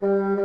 Música